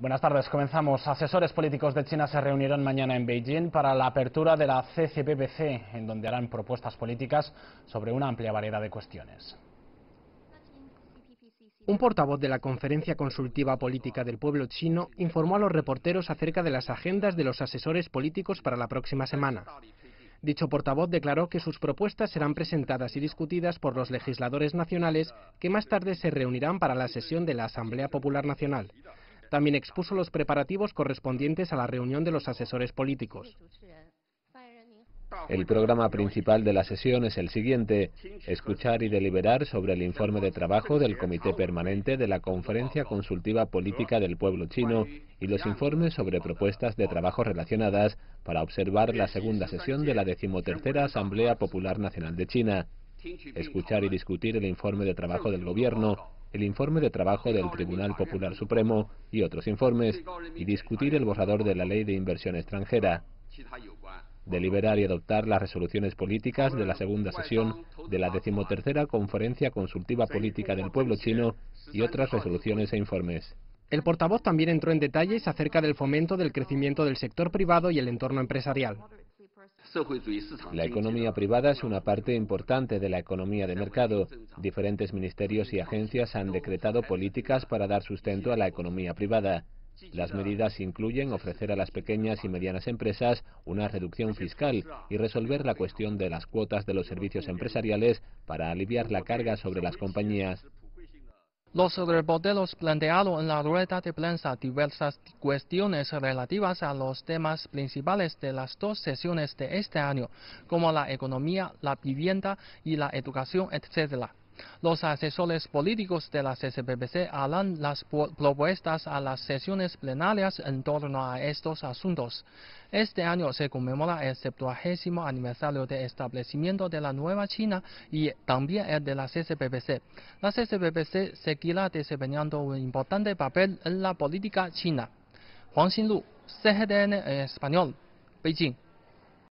Buenas tardes, comenzamos. Asesores políticos de China se reunirán mañana en Beijing para la apertura de la CCPPC, en donde harán propuestas políticas sobre una amplia variedad de cuestiones. Un portavoz de la Conferencia Consultiva Política del Pueblo Chino informó a los reporteros acerca de las agendas de los asesores políticos para la próxima semana. Dicho portavoz declaró que sus propuestas serán presentadas y discutidas por los legisladores nacionales que más tarde se reunirán para la sesión de la Asamblea Popular Nacional. También expuso los preparativos correspondientes a la reunión de los asesores políticos. El programa principal de la sesión es el siguiente, escuchar y deliberar sobre el informe de trabajo del Comité Permanente de la Conferencia Consultiva Política del Pueblo Chino y los informes sobre propuestas de trabajo relacionadas para observar la segunda sesión de la decimotercera Asamblea Popular Nacional de China. Escuchar y discutir el informe de trabajo del Gobierno, el informe de trabajo del Tribunal Popular Supremo y otros informes, y discutir el borrador de la Ley de Inversión Extranjera deliberar y adoptar las resoluciones políticas de la segunda sesión de la decimotercera Conferencia Consultiva Política del Pueblo Chino y otras resoluciones e informes. El portavoz también entró en detalles acerca del fomento del crecimiento del sector privado y el entorno empresarial. La economía privada es una parte importante de la economía de mercado. Diferentes ministerios y agencias han decretado políticas para dar sustento a la economía privada. Las medidas incluyen ofrecer a las pequeñas y medianas empresas una reducción fiscal y resolver la cuestión de las cuotas de los servicios empresariales para aliviar la carga sobre las compañías. Los reporteros plantearon en la rueda de prensa diversas cuestiones relativas a los temas principales de las dos sesiones de este año, como la economía, la vivienda y la educación, etc. Los asesores políticos de la CCPPC harán las propuestas a las sesiones plenarias en torno a estos asuntos. Este año se conmemora el 70 aniversario de establecimiento de la Nueva China y también el de la CCPPC. La CCPPC seguirá desempeñando un importante papel en la política china. Juan Xinlu, CGTN en español, Beijing.